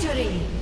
Victory!